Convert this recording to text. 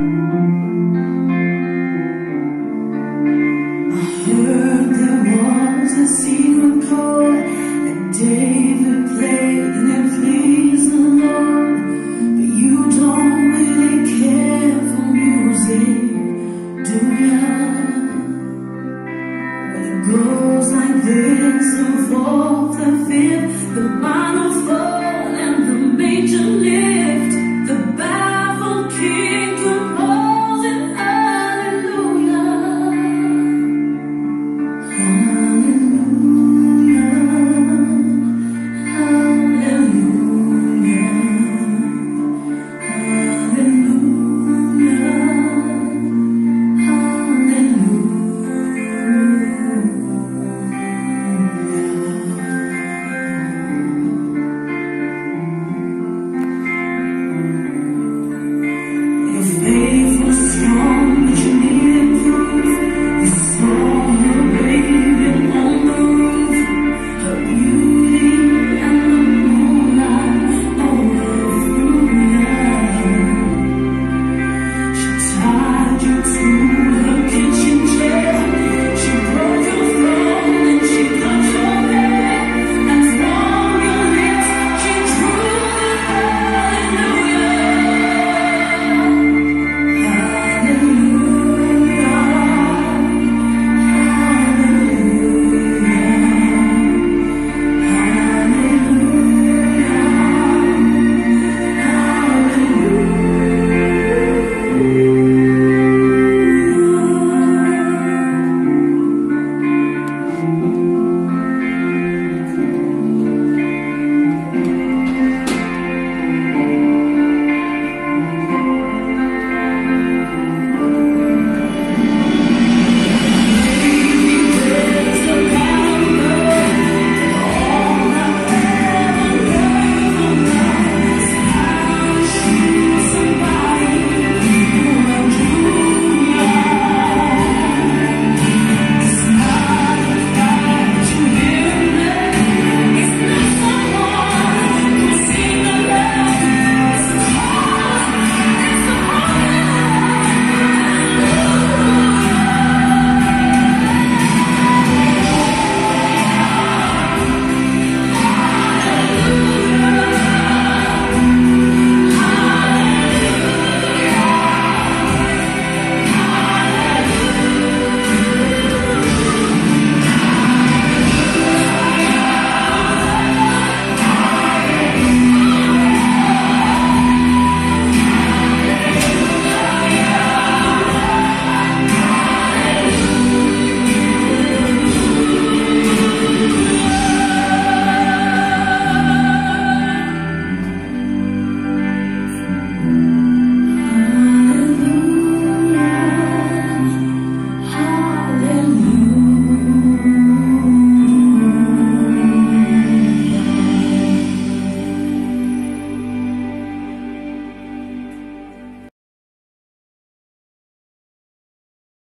you you.